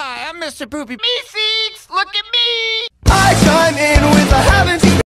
Hi, I'm Mr. Poopy. Me seeks.